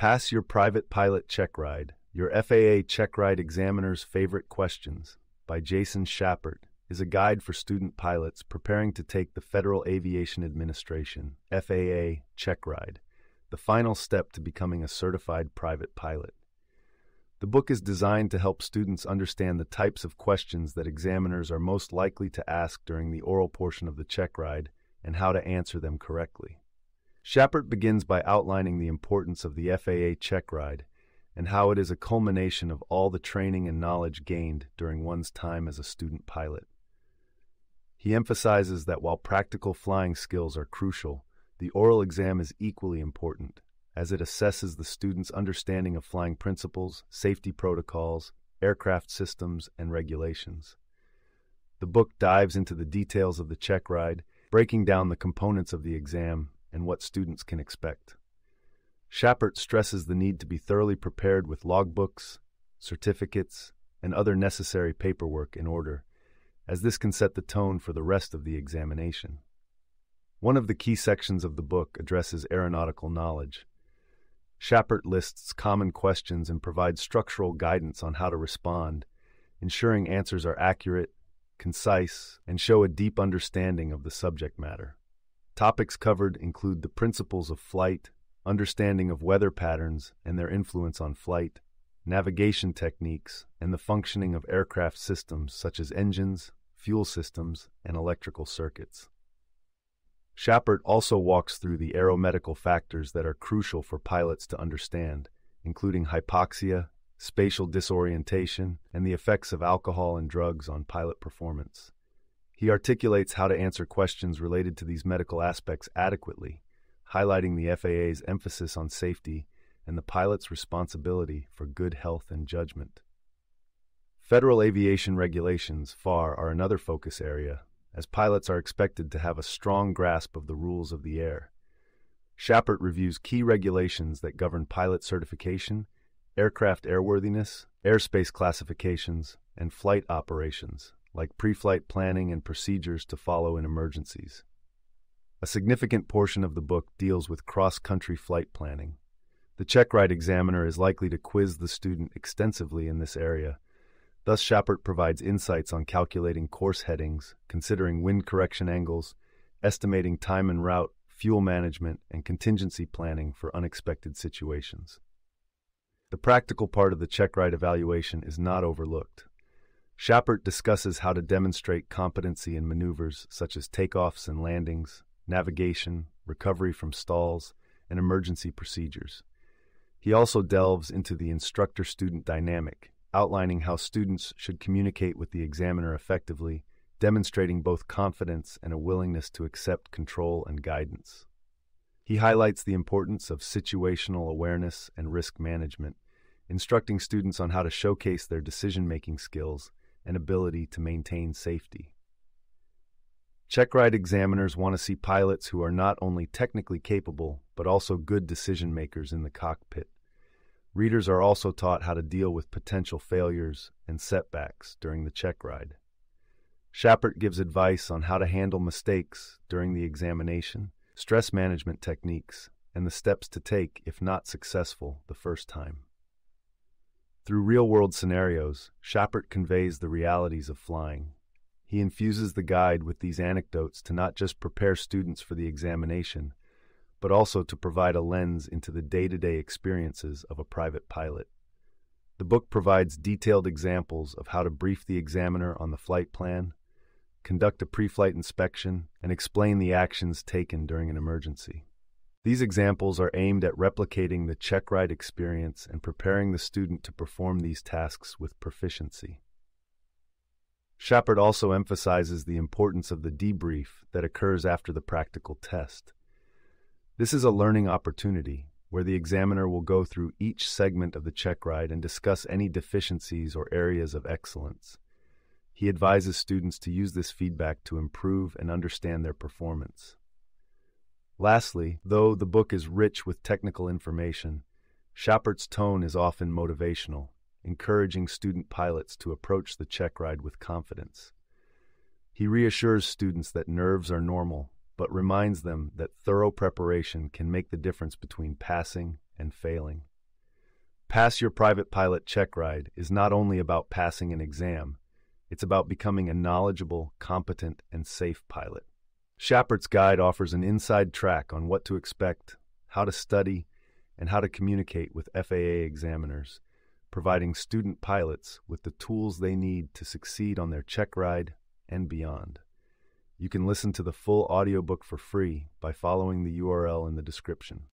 Pass Your Private Pilot Check Ride Your FAA Check Ride Examiner's Favorite Questions by Jason Schappert is a guide for student pilots preparing to take the Federal Aviation Administration FAA Check Ride, the final step to becoming a certified private pilot. The book is designed to help students understand the types of questions that examiners are most likely to ask during the oral portion of the check ride and how to answer them correctly. Schappert begins by outlining the importance of the FAA check ride and how it is a culmination of all the training and knowledge gained during one's time as a student pilot. He emphasizes that while practical flying skills are crucial, the oral exam is equally important as it assesses the student's understanding of flying principles, safety protocols, aircraft systems, and regulations. The book dives into the details of the check ride, breaking down the components of the exam and what students can expect. Schappert stresses the need to be thoroughly prepared with logbooks, certificates, and other necessary paperwork in order, as this can set the tone for the rest of the examination. One of the key sections of the book addresses aeronautical knowledge, Schappert lists common questions and provides structural guidance on how to respond, ensuring answers are accurate, concise, and show a deep understanding of the subject matter. Topics covered include the principles of flight, understanding of weather patterns and their influence on flight, navigation techniques, and the functioning of aircraft systems such as engines, fuel systems, and electrical circuits. Schappert also walks through the aeromedical factors that are crucial for pilots to understand, including hypoxia, spatial disorientation, and the effects of alcohol and drugs on pilot performance. He articulates how to answer questions related to these medical aspects adequately, highlighting the FAA's emphasis on safety and the pilot's responsibility for good health and judgment. Federal aviation regulations, FAR, are another focus area as pilots are expected to have a strong grasp of the rules of the air. Schappert reviews key regulations that govern pilot certification, aircraft airworthiness, airspace classifications, and flight operations, like pre-flight planning and procedures to follow in emergencies. A significant portion of the book deals with cross-country flight planning. The check ride examiner is likely to quiz the student extensively in this area, Thus, Schappert provides insights on calculating course headings, considering wind correction angles, estimating time and route, fuel management, and contingency planning for unexpected situations. The practical part of the check ride evaluation is not overlooked. Schappert discusses how to demonstrate competency in maneuvers such as takeoffs and landings, navigation, recovery from stalls, and emergency procedures. He also delves into the instructor student dynamic outlining how students should communicate with the examiner effectively, demonstrating both confidence and a willingness to accept control and guidance. He highlights the importance of situational awareness and risk management, instructing students on how to showcase their decision making skills and ability to maintain safety. Check ride examiners want to see pilots who are not only technically capable, but also good decision makers in the cockpit. Readers are also taught how to deal with potential failures and setbacks during the check ride. Schappert gives advice on how to handle mistakes during the examination, stress management techniques, and the steps to take if not successful the first time. Through real world scenarios, Schappert conveys the realities of flying. He infuses the guide with these anecdotes to not just prepare students for the examination, but also to provide a lens into the day to day experiences of a private pilot. The book provides detailed examples of how to brief the examiner on the flight plan, conduct a pre flight inspection, and explain the actions taken during an emergency. These examples are aimed at replicating the check ride experience and preparing the student to perform these tasks with proficiency. Schappert also emphasizes the importance of the debrief that occurs after the practical test. This is a learning opportunity where the examiner will go through each segment of the check ride and discuss any deficiencies or areas of excellence. He advises students to use this feedback to improve and understand their performance. Lastly, though the book is rich with technical information, Schappert's tone is often motivational, encouraging student pilots to approach the check ride with confidence. He reassures students that nerves are normal but reminds them that thorough preparation can make the difference between passing and failing. Pass Your Private Pilot Check Ride is not only about passing an exam, it's about becoming a knowledgeable, competent, and safe pilot. Schappert's guide offers an inside track on what to expect, how to study, and how to communicate with FAA examiners, providing student pilots with the tools they need to succeed on their check ride and beyond. You can listen to the full audiobook for free by following the URL in the description.